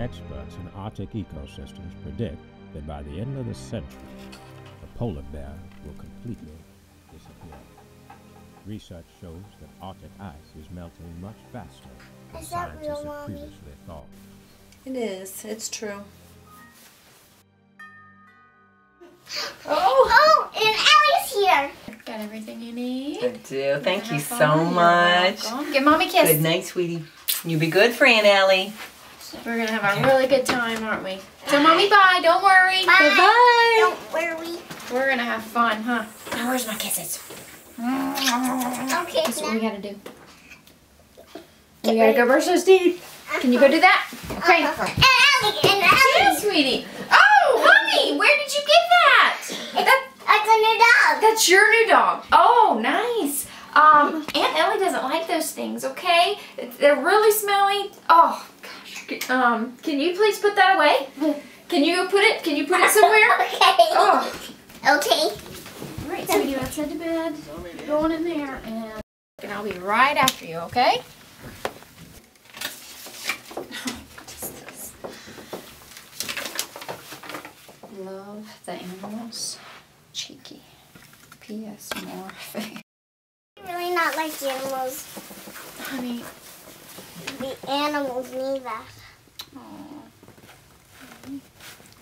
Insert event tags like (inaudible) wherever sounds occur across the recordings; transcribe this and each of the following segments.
Experts in Arctic ecosystems predict that by the end of the century, the polar bear will completely disappear. Research shows that Arctic ice is melting much faster than Is that scientists real, had Mommy? previously thought. It is. It's true. Oh, (gasps) Oh, and Ellie's here. Got everything you need. I do. Thank you Have so fun. Much. Give mommy a kiss. Good night, sweetie. You be good for Aunt We're gonna have a really good time, aren't we? So mommy, bye. Don't worry. Bye. Bye. Don't worry. We're gonna have fun, huh? Now where's my kisses? Okay, That's what we gotta do. We gotta go brush those teeth. Can you go do that? Okay. Uh-huh. And Ellie, and Yeah, Ellie. sweetie. Oh, honey, where did you get that? That That's a new dog. That's your new dog. Oh, nice. Um, Aunt Ellie doesn't like those things, okay? They're really smelly. Oh. Um, can you please put that away? Can you go put it, can you put it (laughs) somewhere? okay. Oh. Okay. All right, so let's head to bed. Going in there and, and I'll be right after you, okay? What is this? Love the animals. Cheeky. P.S. More. Really not like animals. Honey, The animals need Aw.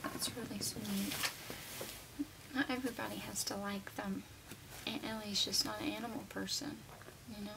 That's really sweet. Not everybody has to like them. Aunt Ellie's just not an animal person, you know?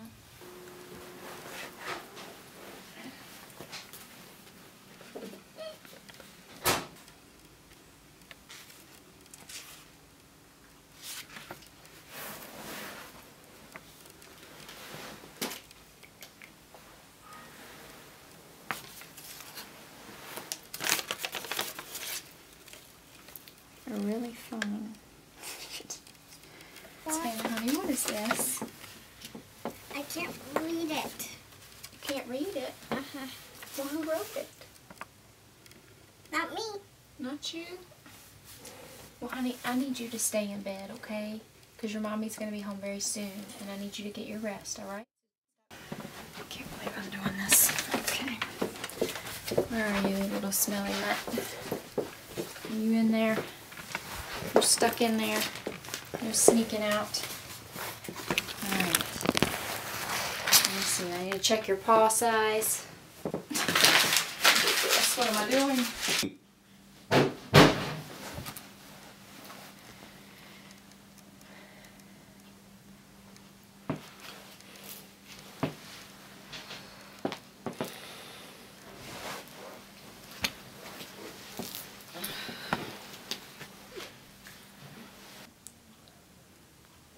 They're really fun. (laughs) Savannah, honey, what is this? I can't read it. You can't read it. Uh-huh. Well, who wrote it? Not me. Not you. Well, honey, I need you to stay in bed, okay? Because your mommy's going to be home very soon, and I need you to get your rest, all right? I can't believe I'm doing this. Okay. Where are you, little smelly nut? Are you in there? You're stuck in there. You're sneaking out. Alright. Let me see. I need to check your paw size. What am I doing?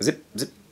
Zip, zip.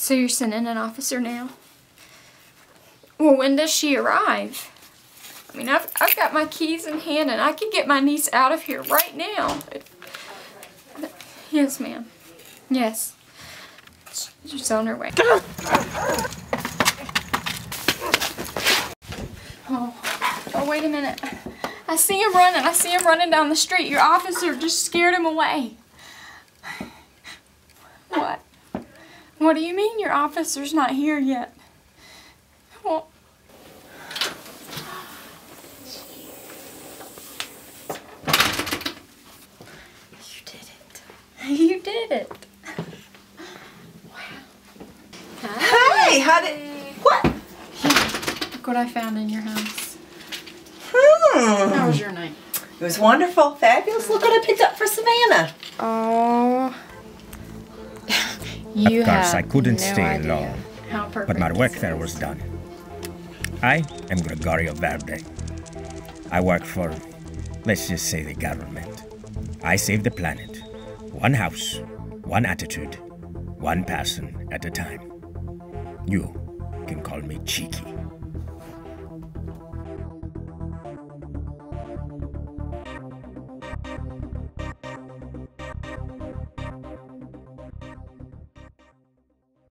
So you're sending an officer now? Well, when does she arrive? I mean, I've, I've got my keys in hand and I can get my niece out of here right now. Yes, ma'am. Yes. She's on her way. Oh, oh, wait a minute. I see him running. I see him running down the street. Your officer just scared him away. What? What do you mean your officer's not here yet? Well, you did it. (laughs) You did it. Wow. Hi. Hey, how did. What? Look what I found in your house. Hmm. How was your night? It was wonderful, fabulous. Look what I picked up for Savannah. Oh. You Of course, I couldn't no stay long, but my work there was done. I am Gregorio Verde. I work for, let's just say, the government. I save the planet. One house, one attitude, one person at a time. You can call me cheeky.